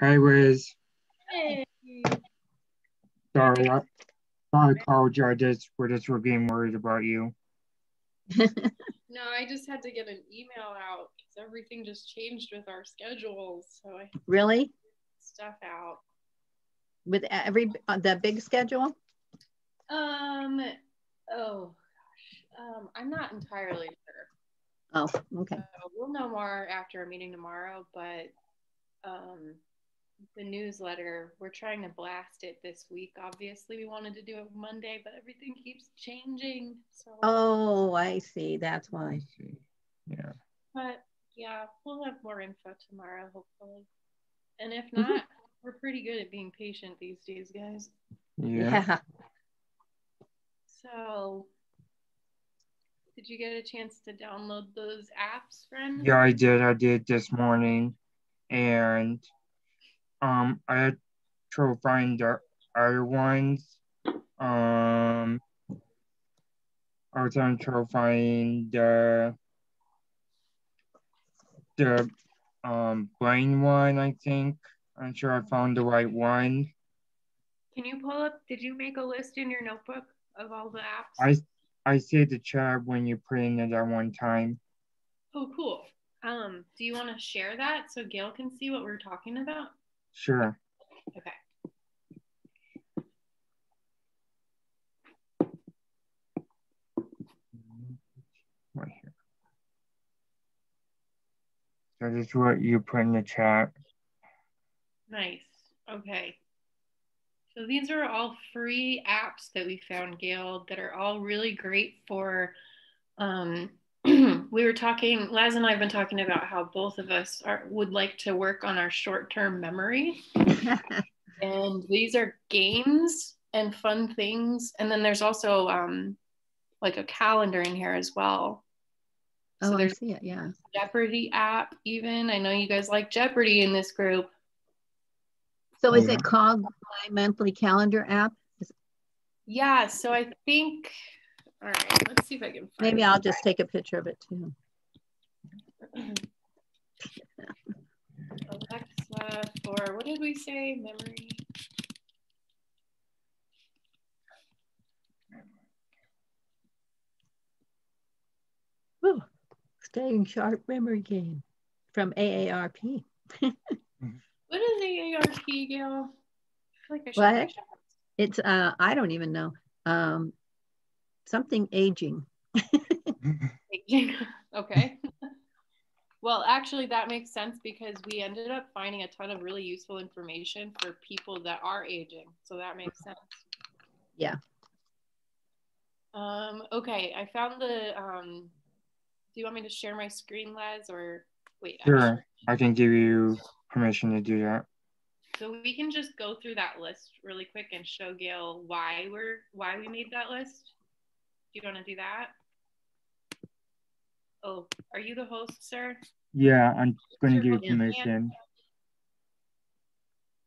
Hey, Liz. Hey. Sorry, I, I called you. I just, we're just we're getting worried about you. No, I just had to get an email out because everything just changed with our schedules. So I Really? stuff out. With every uh, the big schedule? Um. Oh gosh. Um. I'm not entirely sure. Oh, okay. So we'll know more after our meeting tomorrow. But um, the newsletter we're trying to blast it this week. Obviously, we wanted to do it Monday, but everything keeps changing. So. Oh, I see. That's I why. see. Yeah. But yeah, we'll have more info tomorrow, hopefully. And if Mhm. not, we're pretty good at being patient these days, guys. Yeah. Yeah. So, did you get a chance to download those apps, friend? Yeah, I did. I did this morning, and um, I had to find the other ones. Um, I was trying to find the the um brain one. I think I'm sure I found the right one. Can you pull up? Did you make a list in your notebook of all the apps? I I saved the chat when you put in it at one time. oh, cool. Um, do you want to share that so Gayle can see what we're talking about? Sure. Okay. Right here. So this is what you put in the chat. Nice. Okay. So these are all free apps that we found, Gayle, that are all really great for. Um, we were talking, Laz and I have been talking about how both of us are, would like to work on our short term memory. And these are games and fun things. And then there's also um, like a calendar in here as well. So oh, I there's see it. Yeah. Jeopardy app, even. I know you guys like Jeopardy in this group. So is Yeah. it called my monthly calendar app? Yeah, so I think, all right, let's see if I can find Maybe. I'll just take a picture of it too. Alexa for, what did we say? Memory. Woo. Staying sharp memory game from AARP. What is AARP, Gayle? I feel like I should What? It's uh I don't even know. Um something aging. Aging. okay. well, actually, that makes sense because we ended up finding a ton of really useful information for people that are aging. So that makes sense. Yeah. Um, okay, I found the. Um, do you want me to share my screen, Les, or wait? actually- Sure. I can give you permission to do that. So we can just go through that list really quick and show Gayle why we're why we made that list. Do you want to do that? Oh, are you the host, sir? Yeah, I'm going to give you permission.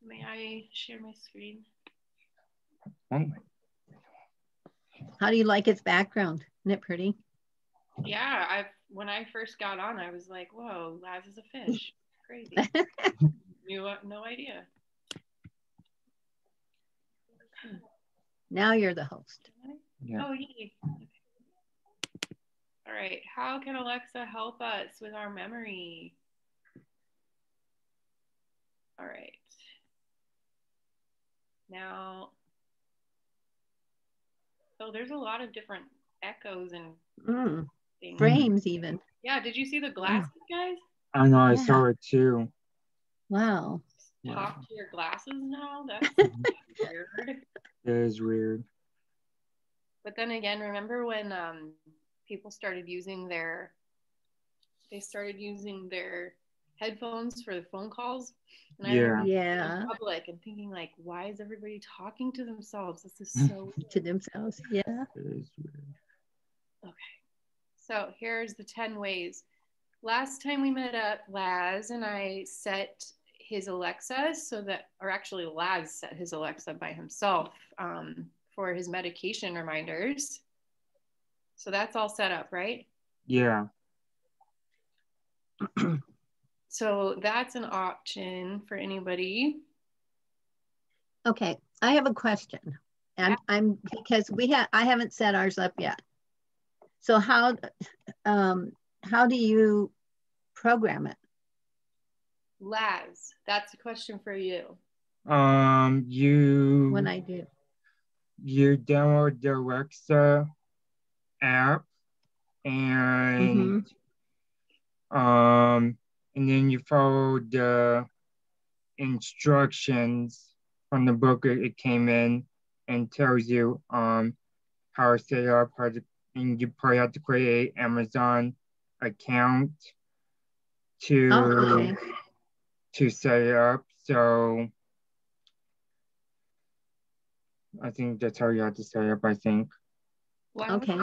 May I share my screen? Oh, How do you like its background? Isn't it pretty? Yeah, I when I first got on, I was like, "Whoa, Laz is a fish, crazy." you uh, no idea. now you're the host. Yeah. Oh, yay. All right. How can Alexa help us with our memory? All right. Now, so there's a lot of different echoes and Mm, things. frames even. Yeah. Did you see the glasses, guys? I know, I Yeah. saw it too. Wow. Yeah. Talk to your glasses now. That's weird. It is weird. But then again, remember when um, people started using their they started using their headphones for the phone calls? And Yeah. remember being Yeah. in public and thinking like, why is everybody talking to themselves? This is so To themselves. Yeah. Okay. so here's the 10 ways. Last time we met up, Laz and I set his Alexa so that, or actually Laz set his Alexa by himself um, for his medication reminders. So that's all set up, right? Yeah. So that's an option for anybody. Okay, I have a question. And I'm because we have I haven't set ours up yet. So how um how do you program it? Laz, that's a question for you. Um, you When I do. You download the Alexa app and um and then you follow the instructions from the book it came in and tells you um how to set up how to and you probably have to create a Amazon account to Oh, okay. to set it up. So I think that's how you have to set up, I think. Laz, Okay.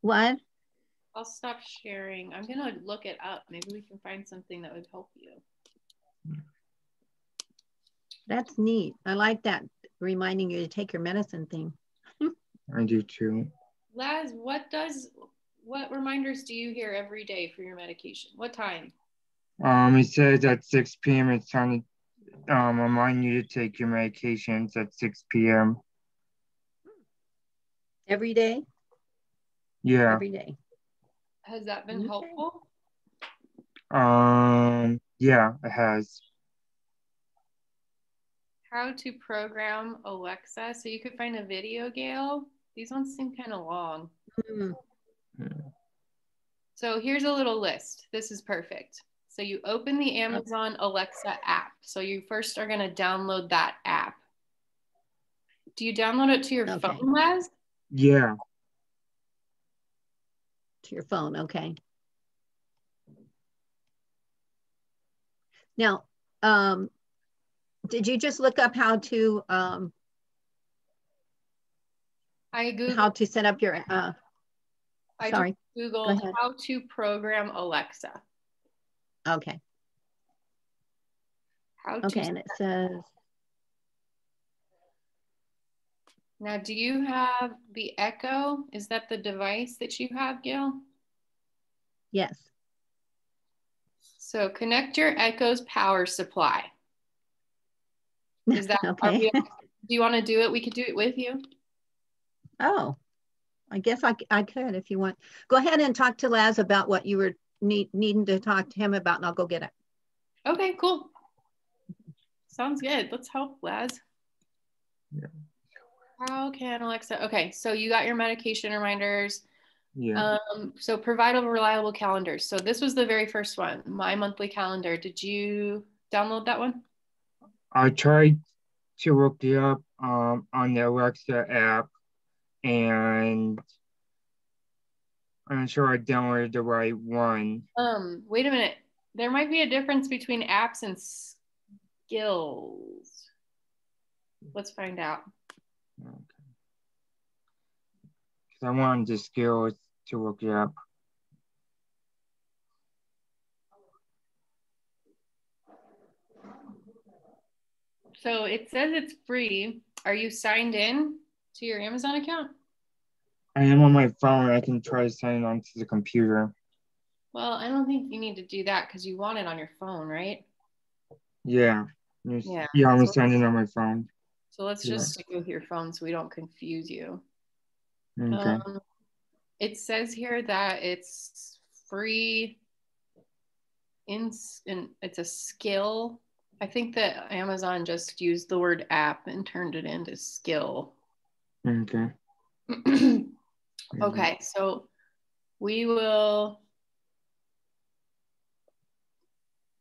What? I'll stop sharing. I'm gonna look it up. Maybe we can find something that would help you. That's neat. I like that reminding you to take your medicine thing. I do too. Laz, what does what reminders do you hear every day for your medication? What time? Um, it says at 6 p.m. it's time to um remind you to take your medications at 6 p.m. Every day? Yeah. Every day. Has that been Okay. helpful? Um, yeah, it has. How to program Alexa. So you could find a video, Gayle. These ones seem kind of long. Mm, So here's a little list. This is perfect. So you open the Amazon Alexa app. So you first are going to download that app. Do you download it to your Okay. phone, Laz? Yeah. to your phone. Okay. Now, um, did you just look up how to um, I Googled, how to set up your? Uh, I sorry. just Go how to program Alexa. Okay. How Okay, and it says Now, do you have the Echo? Is that the device that you have, Gayle? yes. So connect your Echo's power supply. Is that okay? we- do you want to do it? We could do it with you. oh, I guess I, I could if you want. Go ahead and talk to Laz about what you were need, needing to talk to him about, and I'll go get it. Okay, cool. Sounds good. Let's help, Laz. Yeah. How can Alexa? Okay, so you got your medication reminders. Yeah. Um, so provide a reliable calendar. So this was the very first one, my monthly calendar. Did you download that one? I tried to look it up um, on the Alexa app and I'm not sure I downloaded the right one. Um, wait a minute. There might be a difference between apps and skills. Let's find out. Okay. Because I wanted the skills to look it up. So it says it's free. Are you signed in to your Amazon account? I am on my phone. I can try to sign on to the computer. Well, I don't think you need to do that because you want it on your phone, right? Yeah. Yeah. Yeah, I'm So- signing on my phone. So let's Yeah. just stick with your phone so we don't confuse you. Okay. Um, it says here that it's free. In, in it's a skill. I think that Amazon just used the word app and turned it into skill. okay. Mm-hmm. okay, so we will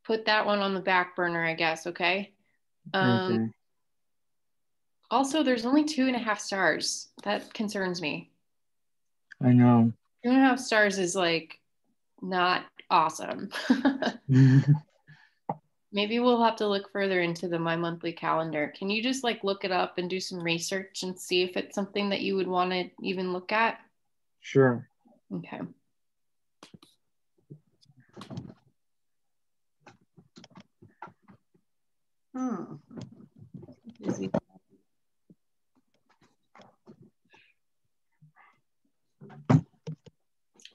put that one on the back burner, I guess. Okay. Um, Okay. Also, there's only two and a half stars. That concerns me. I know. Two and a half stars is like not awesome. Mm-hmm. Maybe we'll have to look further into the my monthly calendar. Can you just like look it up and do some research and see if it's something that you would want to even look at? Sure. Okay. Hmm.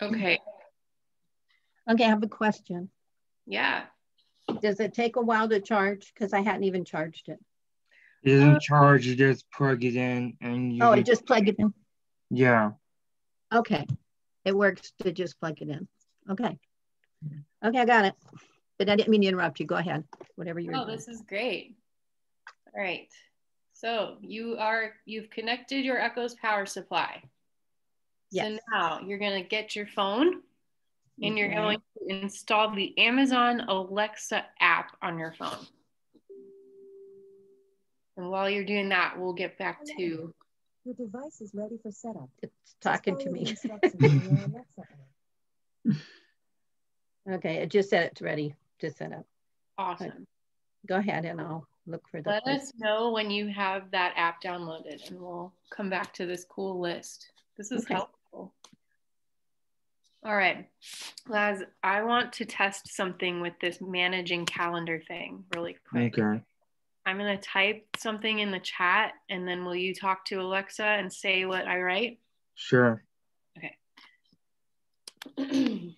Okay. Okay, I have a question. Yeah. Does it take a while to charge? Because I hadn't even charged it. It doesn't charge, you just plug it in and you Oh, just, just plug it in. Yeah. Okay. It works to just plug it in. Okay. Mm-hmm. Okay, I got it. But I didn't mean to interrupt you. Go ahead. Whatever you're Oh, doing. this is great. All right. So you are you've connected your Echo's power supply. Yes. So now you're gonna get your phone and you're going to install the Amazon Alexa app on your phone. And while you're doing that, we'll get back to your device is ready for setup. It's talking to me. okay, it just said it's ready to set up. Awesome. Go ahead and I'll look for the. Let place. us know when you have that app downloaded and we'll come back to this cool list. This is okay. helpful. All right, Laz, I want to test something with this managing calendar thing really quick. Okay. I'm going to type something in the chat and then will you talk to Alexa and say what I write? Sure. Okay.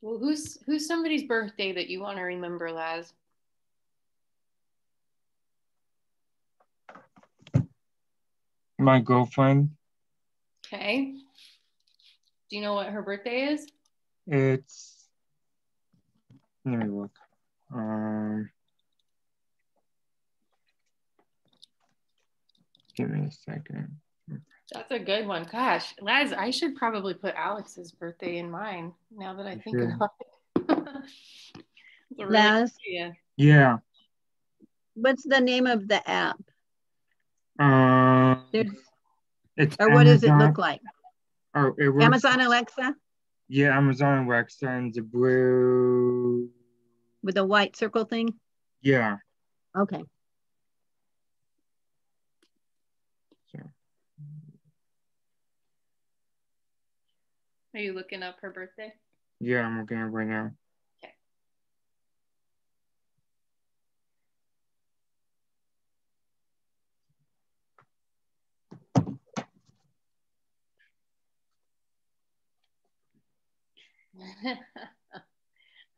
well, who's who's somebody's birthday that you want to remember, Laz? My girlfriend. Okay. Do you know what her birthday is? It's let me look. Um, give me a second. That's a good one. Gosh, Laz, I should probably put Alex's birthday in mine now that I think sure. about it. really Laz? Yeah. What's the name of the app? Um, There's, it's or what does it look like? Oh, it works, Amazon Alexa? Yeah, Amazon Alexa and the blue with a white circle thing? Yeah. Okay. Are you looking up her birthday? Yeah, I'm looking up right now.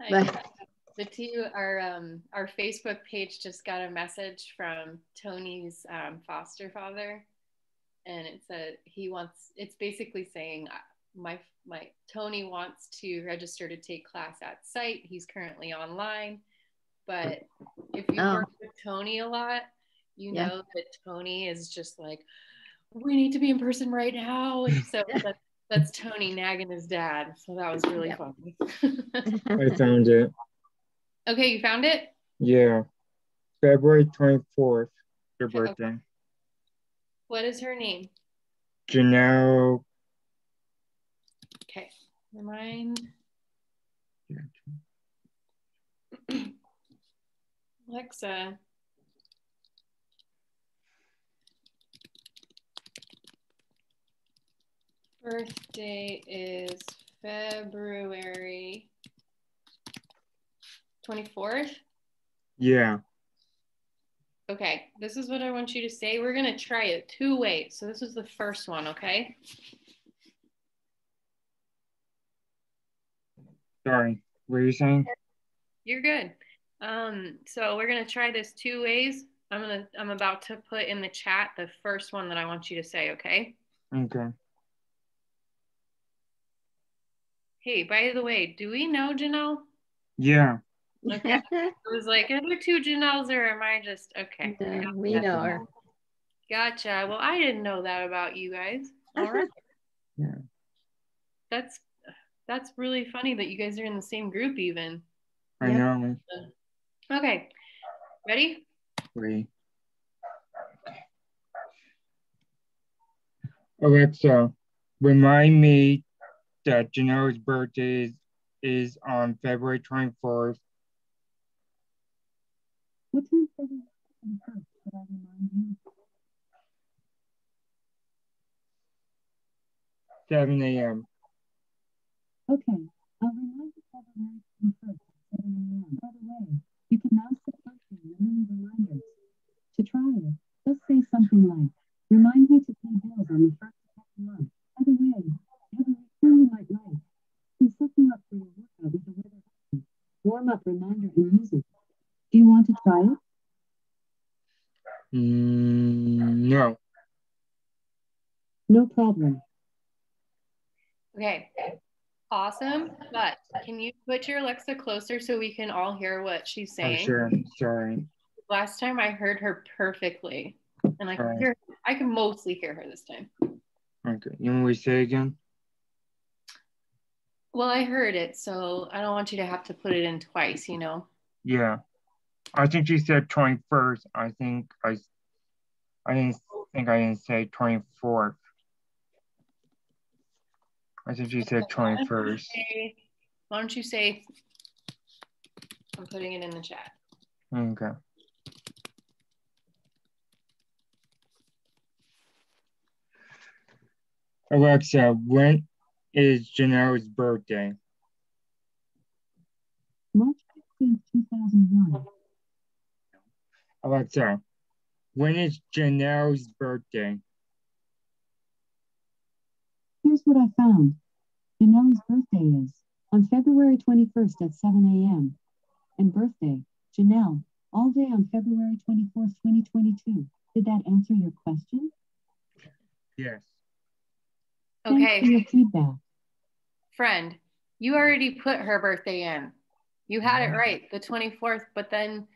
Okay. the two our um our facebook page just got a message from tony's um, foster father. And it said he wants it's basically saying uh, my my tony wants to register to take class at site. He's currently online. But if you oh. work with tony a lot you yeah. know that tony is just like we need to be in person right now. And so that's that's tony nagging his dad. So that was really funny. I found it Okay, you found it? Yeah. February 24th, your okay. birthday. What is her name? Janelle. Okay. Remind. Alexa. Birthday is February 24th? Yeah. Okay, this is what I want you to say. We're going to try it two ways. So this is the first one, okay? Sorry, what are you saying? You're good. Um, so we're going to try this two ways. I'm going to I'm about to put in the chat the first one that I want you to say, okay? Okay. Hey, by the way, do we know Janelle? Yeah. Okay. I was like, are there two Janelles or am I just okay? No, we know her. Gotcha. Well, I didn't know that about you guys. All right. yeah. That's that's really funny that you guys are in the same group even. I yeah. know. Okay. Ready? Ready. Alexa, remind me that Janelle's birthday is, is on February 24th what time does it hurt? Should I remind you? 7 a.m. Okay, I'll remind you February 21st at 7 a.m. By the way, you can now sit set function minimum reminders. To try it, just say something like, remind me to pay bills on the first of the month. By the way, you have a routine you might like. Can set you up for your workout with the weather. Warm up reminder and music. Do you want to try it? Mm, no. No problem. Okay. Awesome. But can you put your Alexa closer so we can all hear what she's Oh, saying? sure. Sorry. Last time I heard her perfectly. And I can Alright. hear I can mostly hear her this time. Okay. You want me to say again? Well, I heard it, so I don't want you to have to put it in twice, you know. Yeah. I think she said 21st. I think I I didn't think I didn't say 24th. I think she said 21st. Okay. Why don't you say I'm putting it in the chat. Okay. Alexa, when is Janelle's birthday? March 15th, 2001. Alexa, when is Janelle's birthday? Here's what I found. Janelle's birthday is on February 21st at 7 a.m. And birthday, Janelle, all day on February 24th, 2022. Did that answer your question? Yes. Thanks Okay. for your feedback. friend, you already put her birthday in. You had it right, the 24th, but then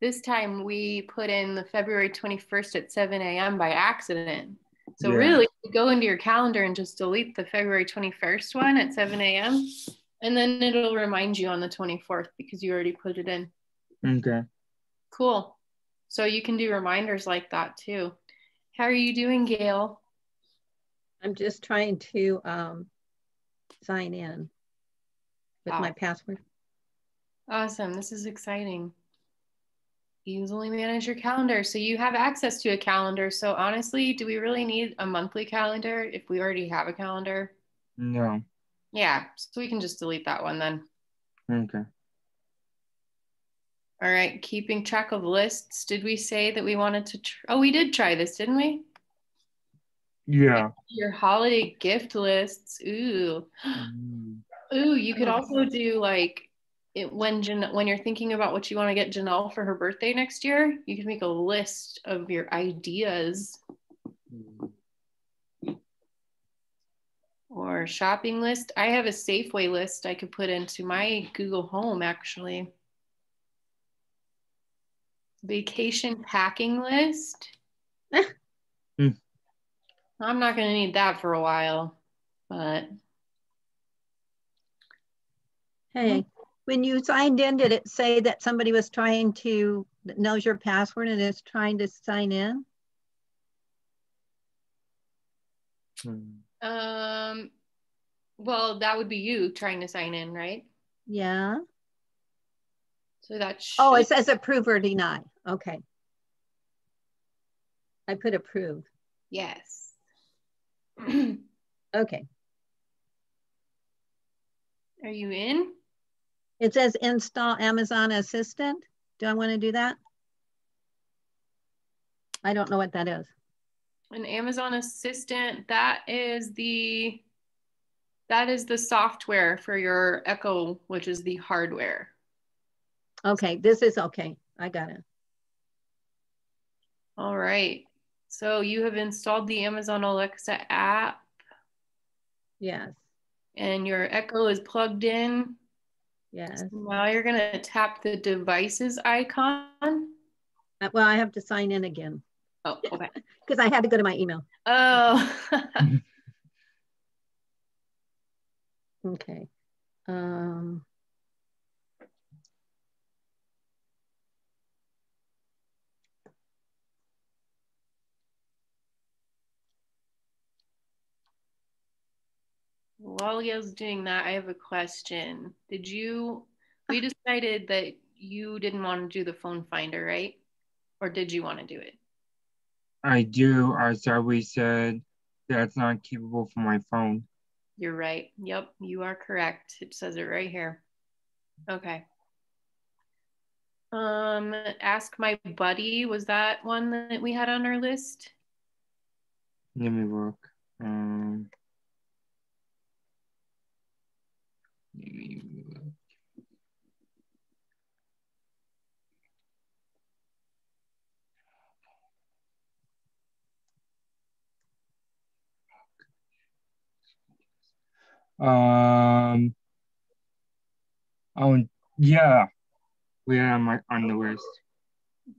this time we put in the February 21st at 7 a.m. by accident. So Yeah. really, you go into your calendar and just delete the February 21st one at 7 a.m. And then it'll remind you on the 24th because you already put it in. Okay. Cool. So you can do reminders like that too. How are you doing, Gayle? I'm just trying to um, sign in with Wow. my password. Awesome. This is exciting. Easily manage your calendar. So you have access to a calendar. So honestly, do we really need a monthly calendar if we already have a calendar? No. Yeah. So we can just delete that one then. Okay. All right. Keeping track of lists. Did we say that we wanted to? Oh, we did try this, didn't we? Yeah. Your holiday gift lists. Ooh. Mm. Ooh, you could also do like it when Jan- when you're thinking about what you want to get Janelle for her birthday next year, you can make a list of your ideas or shopping list. I have a Safeway list I could put into my Google Home actually. Vacation packing list. Hmm. I'm not going to need that for a while, but Hey, when you signed in, did it say that somebody was trying to, that knows your password and is trying to sign in? Mm. Um, well, that would be you trying to sign in, right? Yeah. So that Oh, it says approve or deny. Okay. I put approve. yes. Okay. Are you in? It says install Amazon Assistant. Do I want to do that? I don't know what that is. An Amazon Assistant. That is the that is the software for your Echo, which is the hardware. Okay, this is okay. I got it. All right. So you have installed the Amazon Alexa app, Yes, and your Echo is plugged in. Yes. Now you're gonna tap the devices icon. Uh, Well, I have to sign in again Oh, okay. because I had to go to my email. Oh. Okay. Um, While Gayle's doing that, I have a question. Did you, we decided that you didn't want to do the phone finder, right? Or did you want to do it? I do. I thought we said that's not capable for my phone. You're right. Yep, you are correct. It says it right here. Okay. Um, ask my buddy. Was that one that we had on our list? Let me look. Um, Um, oh yeah, we are on, my, on the list.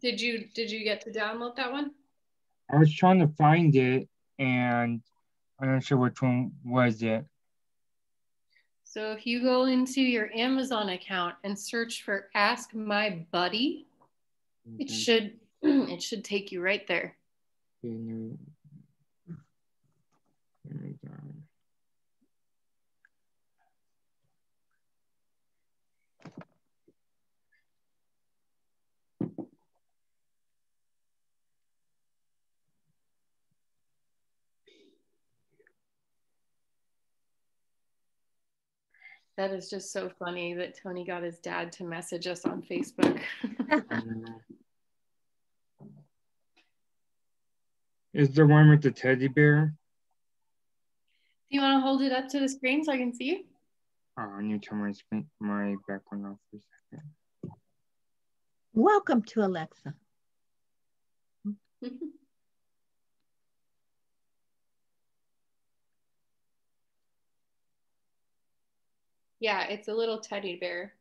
Did you did you get to download that one? I was trying to find it, and I'm not sure which one was it. So if you go into your Amazon account and search for Ask My Buddy, it should it should take you right there. Amazon. That is just so funny that Tony got his dad to message us on Facebook. Is the one with the teddy bear? Do you want to hold it up to the screen so I can see you? Oh, I need to turn my screen, my background off for a second. Welcome to Alexa. yeah, it's a little teddy bear.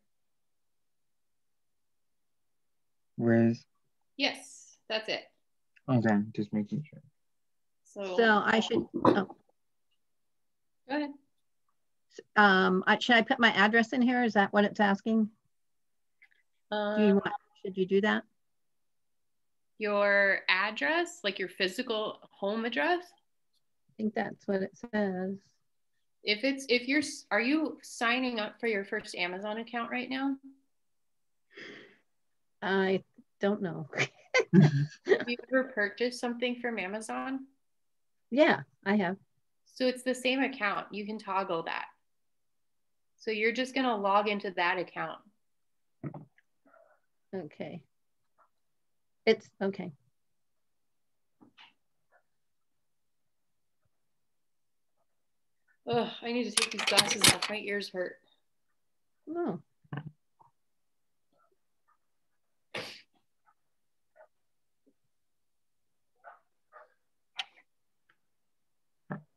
With Yes, that's it. okay, just making sure. So, So I should, oh, go ahead. um, I- should I put my address in here? Is that what it's asking? Do you Um, want, should you do that? your address, like your physical home address. I think that's what it says. If it's if you're are you signing up for your first Amazon account right now? I don't know. Have you ever purchased something from Amazon? Yeah, I have. So it's the same account. You can toggle that. So you're just gonna log into that account. Okay. It's okay. Ugh, I need to take these glasses off. My ears hurt. Oh,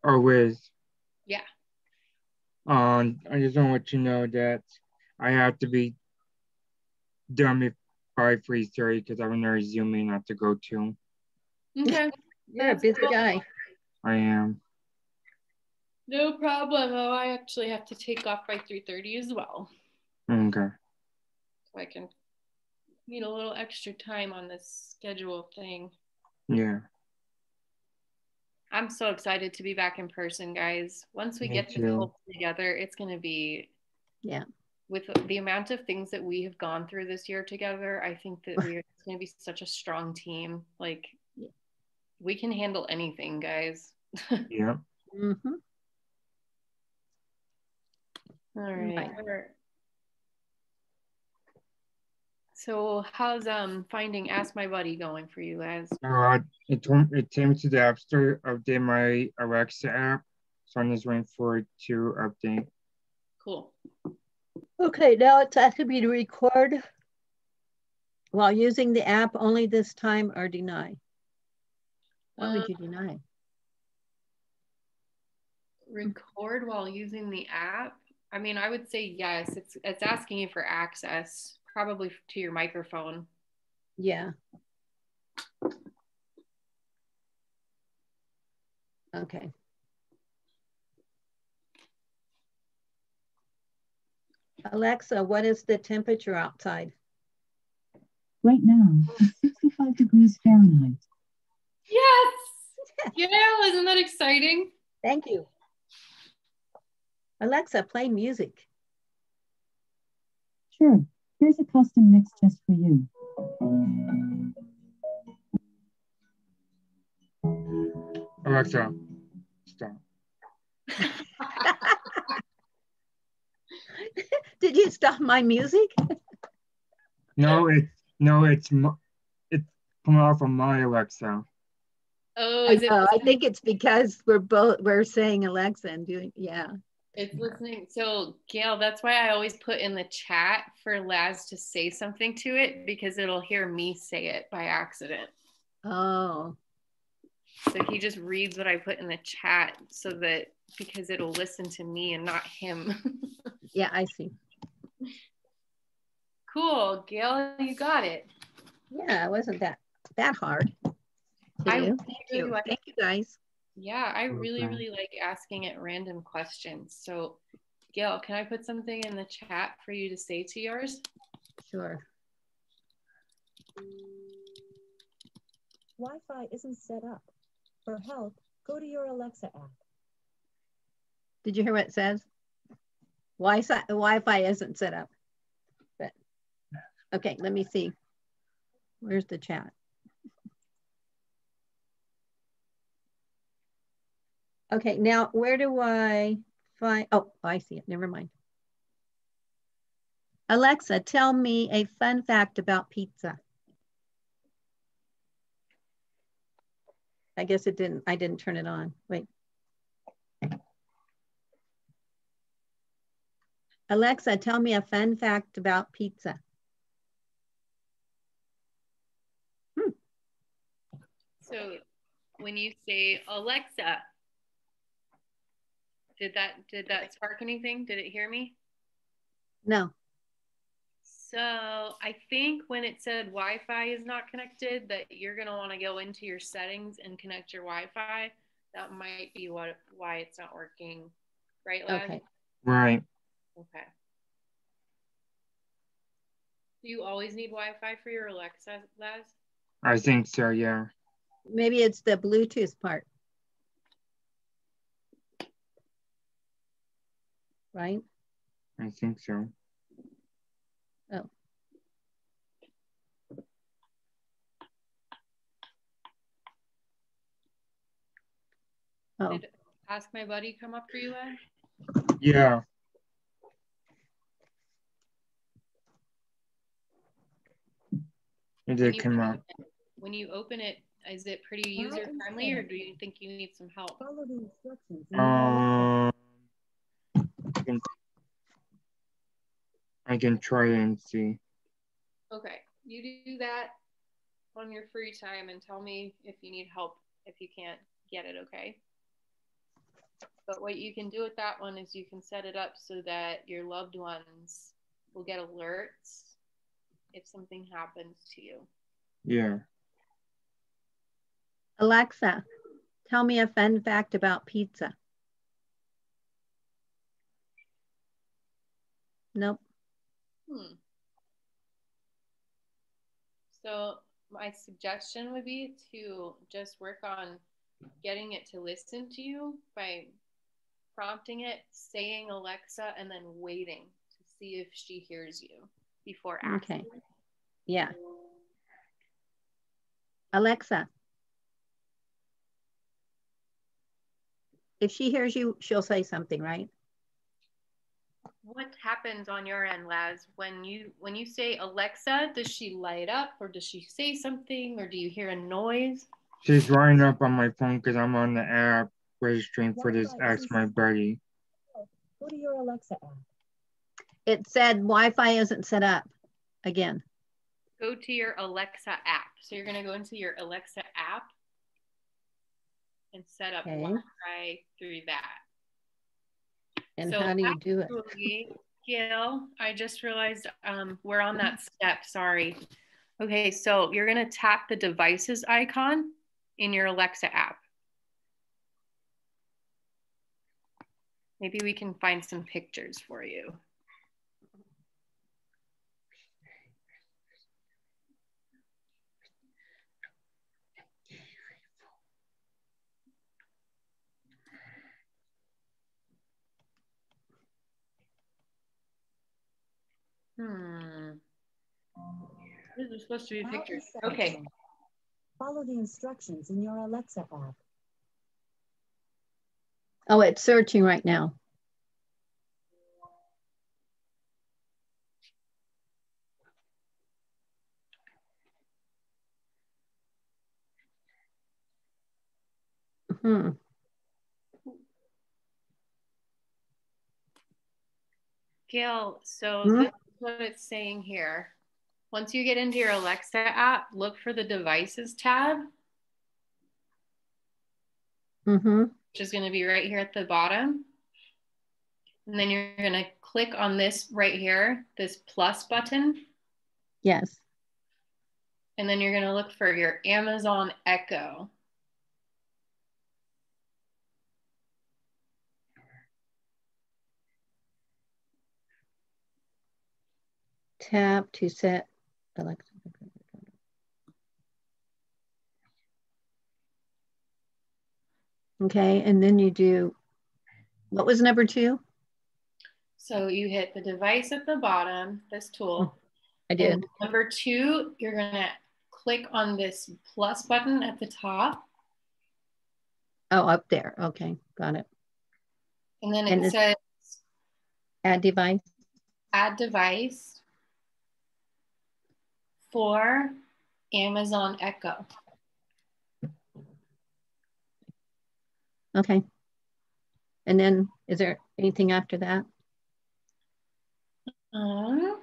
Or Wiz. Yeah. Um, I just want to let you know that I have to be done by three thirty because I have another Zoom meeting I have to go to. Okay. you're a busy guy. I am. No problem. Oh, I actually have to take off by 3:30 as well. Okay. So I can need a little extra time on this schedule thing. Yeah. I'm so excited to be back in person, guys. Once we Me get this too. whole together, it's gonna be Yeah. with the amount of things that we have gone through this year together, I think that we're gonna be such a strong team. Like Yeah. we can handle anything, guys. Yeah. Mm-hmm. All right. Right. So how's um finding Ask My Buddy going for you guys? Uh, it it came to the app store update my Alexa app, so I'm just waiting for it to update. Cool. Okay, now it's asking me to record while using the app only this time or deny. Why Uh, would you deny? record while using the app? I mean, I would say yes. It's it's asking you for access, probably to your microphone. Yeah. Okay. Alexa, what is the temperature outside? Right now, it's 65 degrees Fahrenheit. Yes. Yeah, isn't that exciting? Thank you. Alexa, play music. Sure, here's a custom mix just for you. Alexa, stop. Did you stop my music? No, it's no, it's m- it's coming off of my Alexa. Oh, I is it? know, I think it's because we're both we're saying Alexa and doing yeah. It's listening. So, Gayle, that's why I always put in the chat for Laz to say something to it because it'll hear me say it by accident. Oh, So he just reads what I put in the chat so that because it'll listen to me and not him. yeah, I see. Cool, Gayle, you got it. Yeah, it wasn't that that hard. I Thank you. Thank you guys. Yeah, I really, really like asking it random questions. So Gayle, can I put something in the chat for you to say to yours? Sure. Wi-Fi isn't set up. For help, go to your Alexa app. Did you hear what it says? Wi-Fi, Wi-Fi isn't set up. But okay, let me see. Where's the chat? Okay, now where do I find, oh, I see it, never mind. Alexa, tell me a fun fact about pizza. I guess it didn't, I didn't turn it on. Wait. Alexa, tell me a fun fact about pizza. Hmm. So when you say Alexa, did that did that spark anything? Did it hear me? No. So I think when it said Wi-Fi is not connected, that you're gonna want to go into your settings and connect your Wi-Fi. That might be what why it's not working, right? Laz? Okay. Right. Okay. Do you always need Wi-Fi for your Alexa, Laz? I think so. Yeah. Maybe it's the Bluetooth part. Right. I think so. Oh. Oh. Did Ask My Buddy come up for you, Ed? Yeah. It did come up. When you open it, is it pretty user friendly or do you think you need some help? Follow the instructions. Um, I can I can try and see. Okay, you do that on your free time and tell me if you need help if you can't get it, okay? But what you can do with that one is you can set it up so that your loved ones will get alerts if something happens to you. Yeah. Alexa, tell me a fun fact about pizza. Nope. Hmm. So my suggestion would be to just work on getting it to listen to you by prompting it, saying Alexa, and then waiting to see if she hears you before asking. Okay. Yeah. Alexa. If she hears you, she'll say something, right? What happens on your end, Laz, when you when you say Alexa? Does she light up, or does she say something, or do you hear a noise? She's lighting up on my phone because I'm on the app registering for this Ask My Buddy. Oh, go to your Alexa app. It said Wi-Fi isn't set up. Again. Go to your Alexa app. So you're gonna go into your Alexa app and set up okay. Wi-Fi through that. And so how do you do it? Gayle, I just realized um, we're on that step. Sorry. Okay, so you're going to tap the devices icon in your Alexa app. Maybe we can find some pictures for you. Hmm. This is supposed to be pictures. Okay. Follow the instructions in your Alexa app. Oh, it's searching right now. Hmm. Gayle, so hmm? What it's saying here. Once you get into your Alexa app, look for the devices tab. Mm-hmm. which is going to be right here at the bottom. And then you're going to click on this right here, this plus button. Yes. And then you're going to look for your Amazon Echo. Tap to set Alexa. Okay, and then you do, what was number two? So you hit the device at the bottom, this tool. Oh, I did. And number two, you're going to click on this plus button at the top. Oh, up there. Okay, got it. And then it it's- says Add device. add device for Amazon Echo. Okay. And then is there anything after that? Um,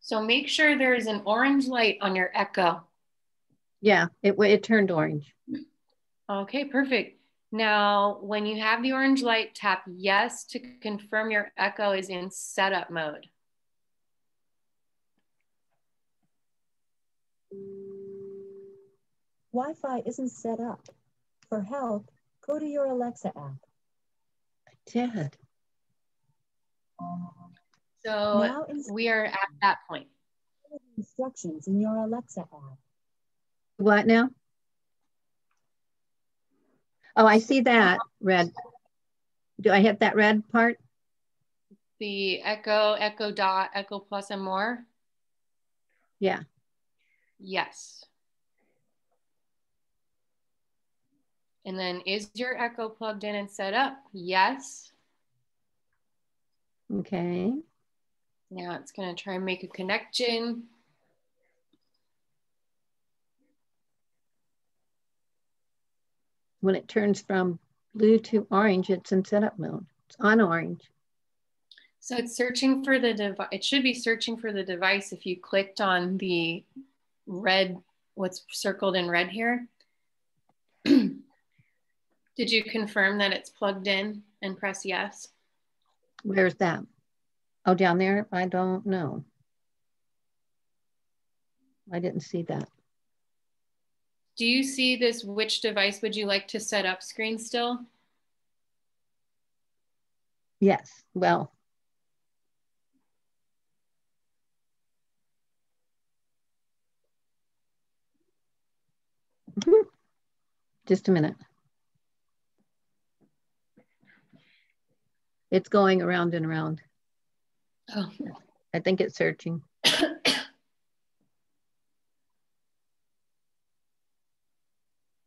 so make sure there is an orange light on your Echo. Yeah, it, it turned orange. Okay, perfect. Now, when you have the orange light, tap yes to confirm your Echo is in setup mode. Wi-Fi isn't set up. For help, go to your Alexa app. I did. So now we are at that point. instructions in your Alexa app. What now? Oh, I see that red. Do I hit that red part? The Echo, Echo Dot, Echo Plus, and more. Yeah. Yes. And then is your Echo plugged in and set up? Yes. Okay. Now it's going to try and make a connection. When it turns from blue to orange, it's in setup mode. It's on orange. So it's searching for the device. It should be searching for the device if you clicked on the red, what's circled in red here. Did you confirm that it's plugged in and press yes? Where's that? Oh, down there? I don't know. I didn't see that. Do you see this which device would you like to set up screen still? Yes. Well, just a minute. It's going around and around. Oh, I think it's searching.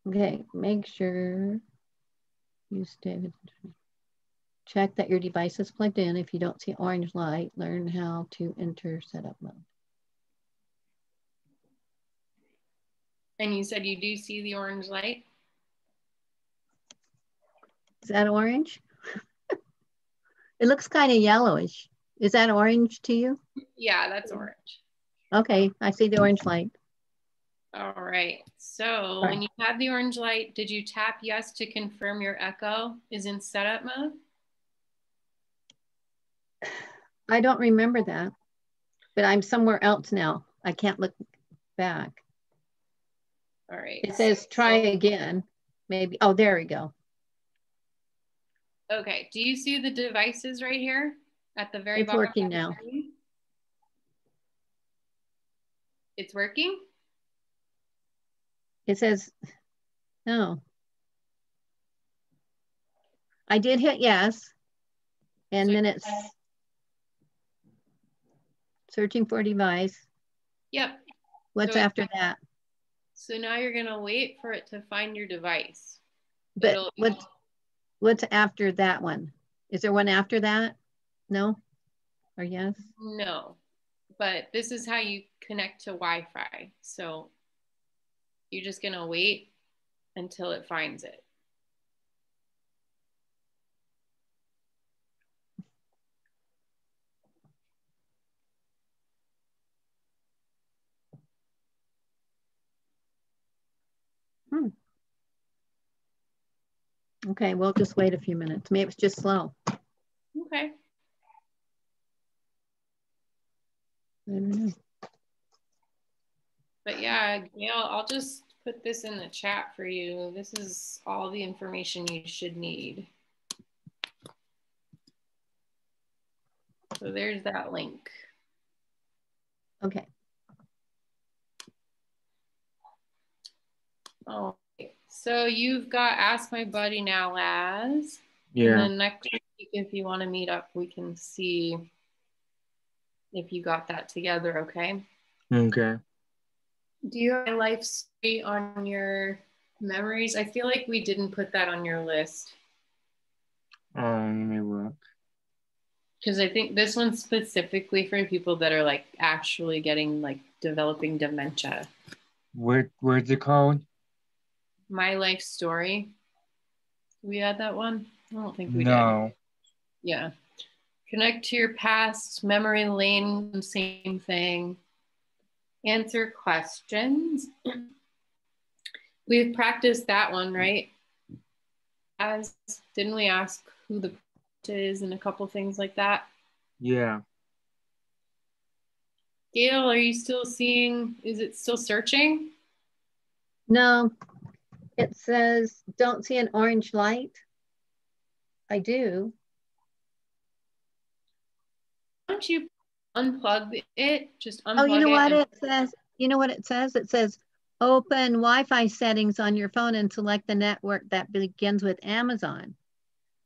Okay, make sure you stay. Check that your device is plugged in. If you don't see orange light, learn how to enter setup mode. and you said you do see the orange light? Is that orange? It looks kind of yellowish. Is that orange to you? Yeah, that's orange. Okay, I see the orange light. All right. So Right. when you have the orange light, did you tap yes to confirm your echo is in setup mode? I don't remember that, but I'm somewhere else now. I can't look back. All right. It says try again. Maybe. Oh, there we go. Okay. Do you see the devices right here at the very It's bottom? of working now. screen? It's working? It says no. I did hit yes. And So- then it's searching for device. Yep. What's So after that? So now you're going to wait for it to find your device. But It'll- what's what's after that one? Is there one after that? No? Or yes? No, but this is how you connect to Wi Fi. So you're just going to wait until it finds it. Hmm. Okay, we'll just wait a few minutes. Maybe it's just slow. Okay. I don't know. But yeah, Gayle, I'll just put this in the chat for you. This is all the information you should need. So there's that link. Okay. Oh, so you've got Ask My Buddy now, Laz. Yeah. And then next week, if you want to meet up, we can see if you got that together, okay? Okay. Do you have a life story on your memories? I feel like we didn't put that on your list Um, let me look. because I think this one's specifically for people that are like actually getting like developing dementia. What what's it called? My life story. We had that one? I don't think we did. No. Yeah. Connect to your past, memory lane, same thing. Answer questions. We've practiced that one, right? As didn't we ask who the is and a couple things like that? Yeah. Gayle, are you still seeing? Is it still searching? No, it says, don't see an orange light. I do. Don't you unplug it? Just unplug Oh, you know it what it says? You know what it says? It says, open Wi-Fi settings on your phone and select the network that begins with Amazon.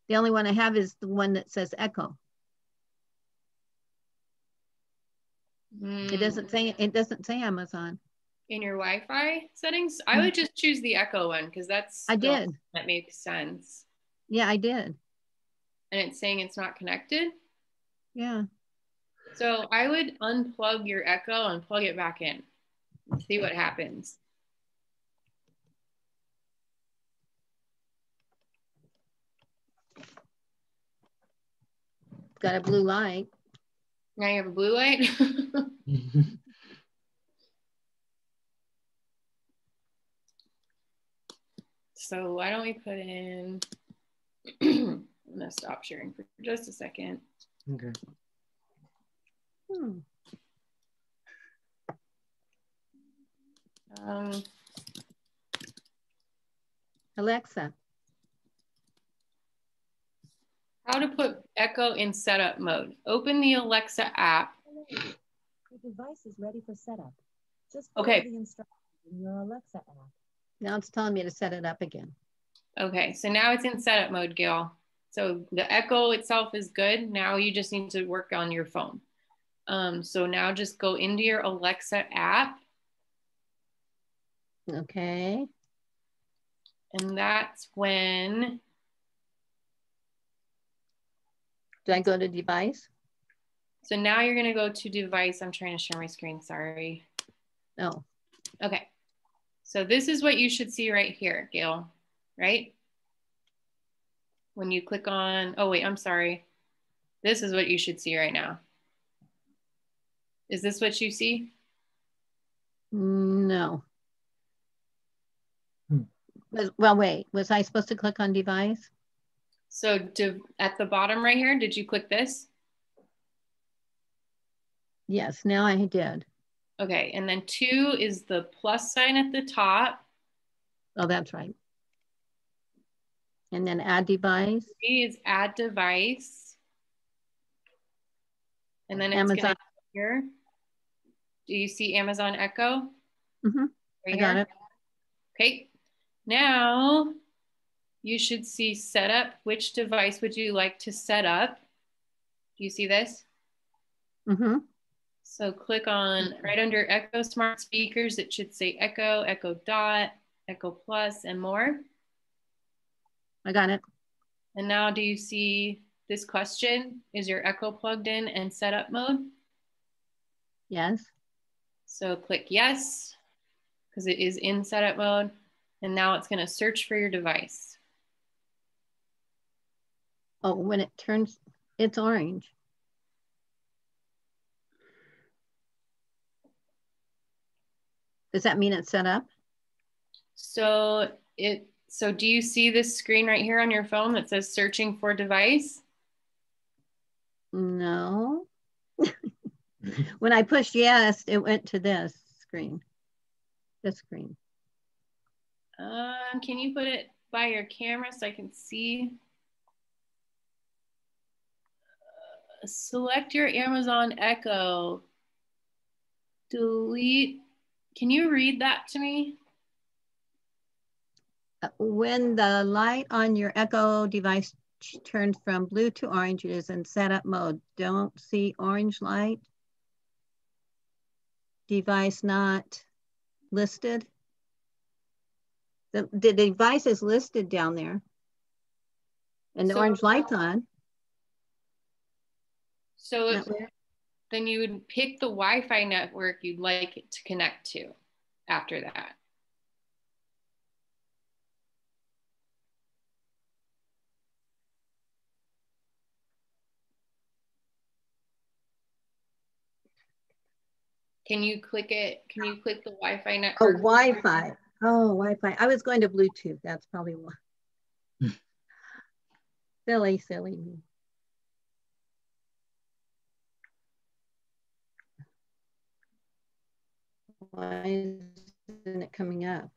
The only one I have is the one that says Echo. It Mm. doesn't say, it doesn't say Amazon. In your Wi-Fi settings. I hmm. would just choose the Echo one because that's I did. That makes sense. Yeah, I did. And it's saying it's not connected. Yeah. So I would unplug your Echo and plug it back in. See what happens. Got a blue light. Now you have a blue light. so why don't we put in? I'm gonna stop sharing for just a second. okay. Hmm. Um, Alexa, how to put Echo in setup mode. Open the Alexa app. Your device is ready for setup. Just Okay. follow the instructions in your Alexa app. Now it's telling me to set it up again. Okay, so now it's in setup mode, Gayle. So the Echo itself is good. Now you just need to work on your phone. Um, so now just go into your Alexa app, Okay. and that's when Do I go to device? So now you're gonna go to device. I'm trying to share my screen, sorry. No. Okay. So this is what you should see right here, Gayle, right? When you click on, oh wait, I'm sorry. This is what you should see right now. Is this what you see? No. Hmm. Well, wait, was I supposed to click on device? So to, at the bottom right here, did you click this? Yes, now I did. Okay, and then two is the plus sign at the top. Oh, that's right. And then add device, Three is add device. And then it's Amazon. here. Do you see Amazon Echo? Mhm, Right I got here? it. Okay, now you should see setup. Which device would you like to set up? Do you see this? hmm So click on right under Echo Smart Speakers. It should say Echo, Echo Dot, Echo Plus, and more. I got it. And now do you see this question? Is your Echo plugged in and setup mode? Yes. So click yes, because it is in setup mode. And now it's gonna search for your device. Oh, when it turns, it's orange. Does that mean it's set up? So it So do you see this screen right here on your phone that says searching for device? No. when I pushed yes, it went to this screen. This screen. Um, can you put it by your camera so I can see? Uh, select your Amazon Echo. Delete. Can you read that to me? Uh, when the light on your Echo device turns from blue to orange, it is in setup mode. Don't see orange light. Device not listed. The, the device is listed down there. And the So- orange light's on. So if, then you would pick the Wi-Fi network you'd like to connect to after that. Can you click it? Can you click the Wi-Fi oh, network? Oh. Wi-Fi. Oh, Wi-Fi. I was going to Bluetooth. That's probably why. silly, silly me. Why isn't it coming up?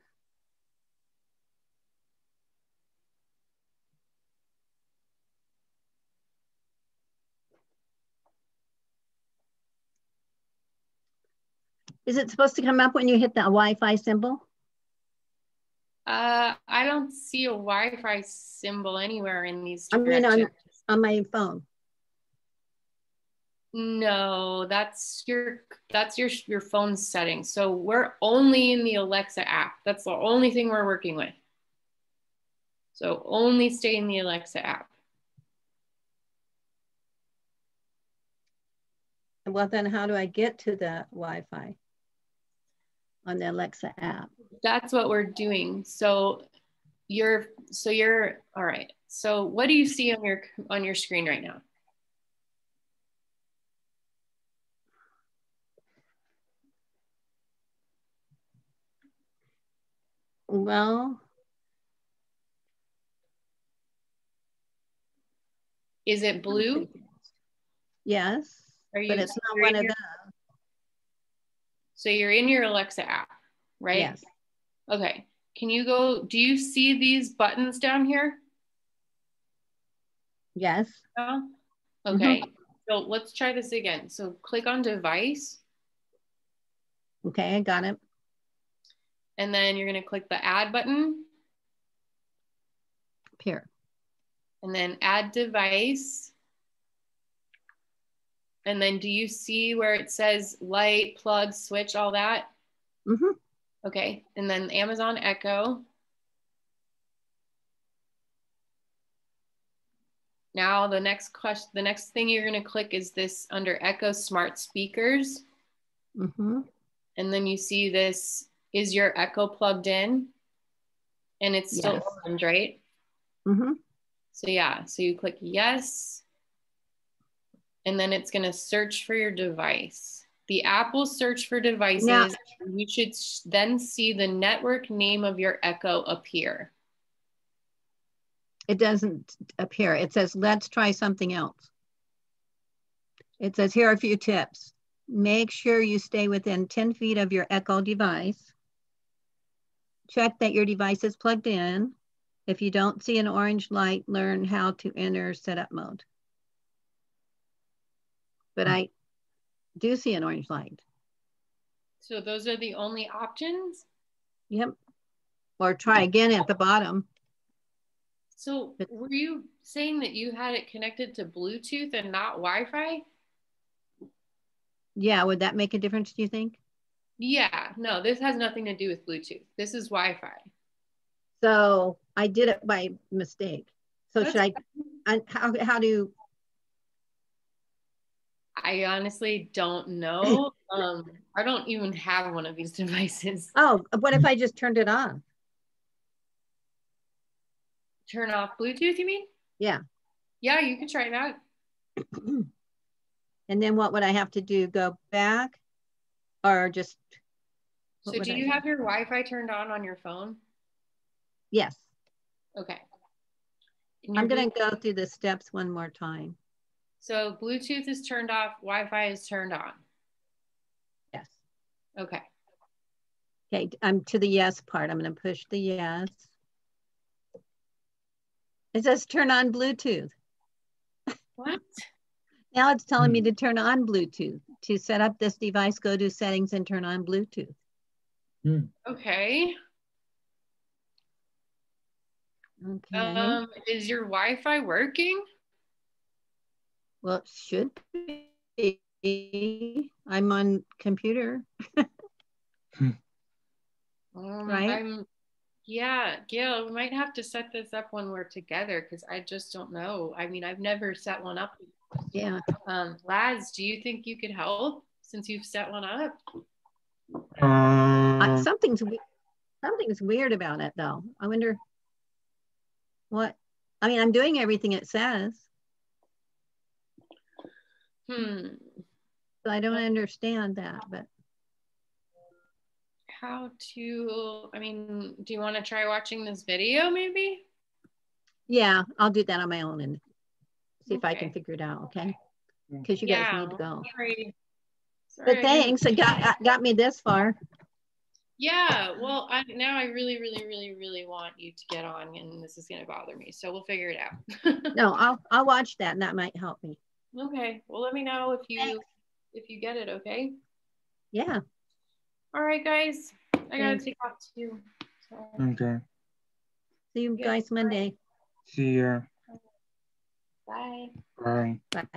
Is it supposed to come up when you hit the Wi-Fi symbol? Uh, I don't see a Wi-Fi symbol anywhere in these I mean, on, on my phone. No, that's your that's your your phone setting. So we're only in the Alexa app. That's the only thing we're working with. So only stay in the Alexa app. Well, then how do I get to the Wi-Fi on the Alexa app? That's what we're doing. So you're so you're all right. So what do you see on your on your screen right now? Well, Is it blue? yes, Are you but it's not one of your- them. So you're in your Alexa app, right? Yes. Okay. Can you go do you see these buttons down here? Yes. No? Mm-hmm. Okay. So let's try this again. So click on device Okay, I got it. And then you're going to click the add button Here. and then add device. And then do you see where it says light, plug, switch, all that? hmm Okay. And then Amazon Echo. Now the next question, the next thing you're going to click is this under Echo Smart Speakers. hmm and then you see this is your echo plugged in and it's still Yes. orange right hmm so yeah so you click yes and then it's going to search for your device the app will search for devices Now- you should then see the network name of your echo appear It doesn't appear. It says, let's try something else. It says, here are a few tips. Make sure you stay within 10 feet of your Echo device. Check that your device is plugged in. If you don't see an orange light, learn how to enter setup mode. But hmm. I do see an orange light. so those are the only options Yep. Or try again at the bottom. so were you saying that you had it connected to bluetooth and not wi-fi Yeah, would that make a difference, do you think? Yeah no this has nothing to do with bluetooth this is wi-fi So I did it by mistake. So That's should I, and how, how do, I honestly don't know. Um, I don't even have one of these devices. oh, what if I just turned it on? Turn off Bluetooth, you mean? Yeah. Yeah, you could try that. And then what would I have to do? Go back or just? So would do I you have your Wi-Fi turned on on your phone? Yes. Okay. I'm going to go through the steps one more time. So Bluetooth is turned off, Wi-Fi is turned on. Yes. Okay. Okay, I'm to the yes part. I'm going to push the yes. It says turn on Bluetooth. What? Now it's telling Hmm. me to turn on Bluetooth. To set up this device, go to settings and turn on Bluetooth. Okay. Okay. Um, is your Wi-Fi working? well, it should be. I'm on computer. Um, Right? I'm, yeah, Gayle, we might have to set this up when we're together because I just don't know. I mean, I've never set one up. Yeah. Um, Laz, do you think you could help since you've set one up? I, Um, something's we- something's weird about it though. I wonder what. I mean, I'm doing everything it says, Hmm. so I don't understand that. But How to, I mean, do you want to try watching this video maybe? yeah, I'll do that on my own and see if I can figure it out. Okay, mm. because you guys need to go. Sorry. But Sorry, I didn't- thanks, it got uh, got me this far. Yeah, well, I, now I really, really, really, really want you to get on, and this is gonna bother me. So we'll figure it out. No, I'll I'll watch that, and that might help me. okay. Well, let me know if you Thanks. if you get it. Okay. Yeah. All right, guys. I gotta Thanks. take off too. So, okay. See you guys Monday. See ya. Bye. Bye. Bye.